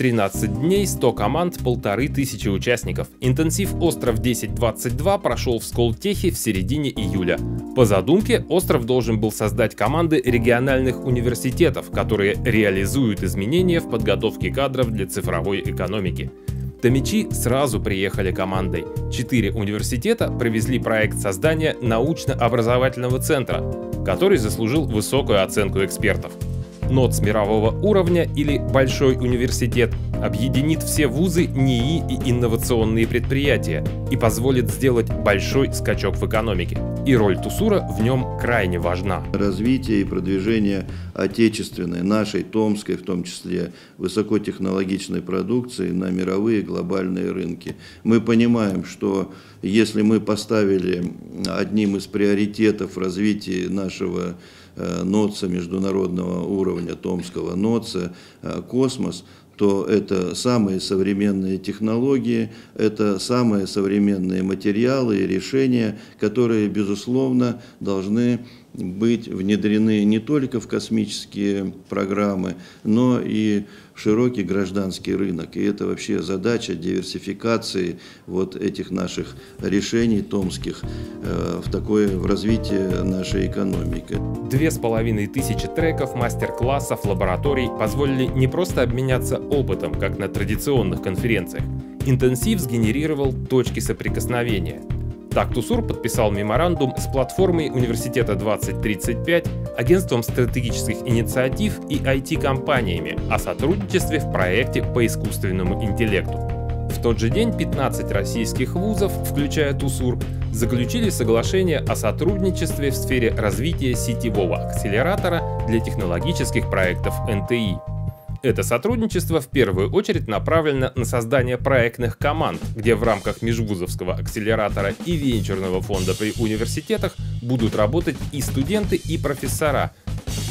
13 дней, 100 команд, полторы тысячи участников. Интенсив «Остров 1022» прошел в Сколтехе в середине июля. По задумке, остров должен был создать команды региональных университетов, которые реализуют изменения в подготовке кадров для цифровой экономики. Томичи сразу приехали командой. Четыре университета привезли проект создания научно-образовательного центра, который заслужил высокую оценку экспертов. НОЦ мирового уровня или Большой университет объединит все вузы, НИИ и инновационные предприятия и позволит сделать большой скачок в экономике. И роль Тусура в нем крайне важна. Развитие и продвижение отечественной, нашей, томской, в том числе, высокотехнологичной продукции на мировые глобальные рынки. Мы понимаем, что если мы поставили одним из приоритетов развития нашего Э, НОЦа международного уровня, Томского НОЦа, э, космос, то это самые современные технологии, это самые современные материалы и решения, которые, безусловно, должны быть внедрены не только в космические программы, но и в широкий гражданский рынок. И это вообще задача диверсификации вот этих наших решений томских э, в такое в развитие нашей экономики. Две с половиной тысячи треков, мастер-классов, лабораторий позволили не просто обменяться опытом, как на традиционных конференциях. Интенсив сгенерировал точки соприкосновения – так Тусур подписал меморандум с платформой Университета 2035, агентством стратегических инициатив и IT-компаниями о сотрудничестве в проекте по искусственному интеллекту. В тот же день 15 российских вузов, включая ТУСУР, заключили соглашение о сотрудничестве в сфере развития сетевого акселератора для технологических проектов НТИ. Это сотрудничество в первую очередь направлено на создание проектных команд, где в рамках межвузовского акселератора и венчурного фонда при университетах будут работать и студенты, и профессора.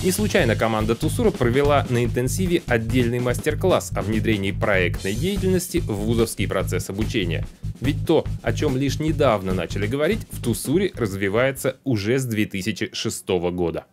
Не случайно команда Тусура провела на интенсиве отдельный мастер-класс о внедрении проектной деятельности в вузовский процесс обучения. Ведь то, о чем лишь недавно начали говорить, в Тусуре развивается уже с 2006 года.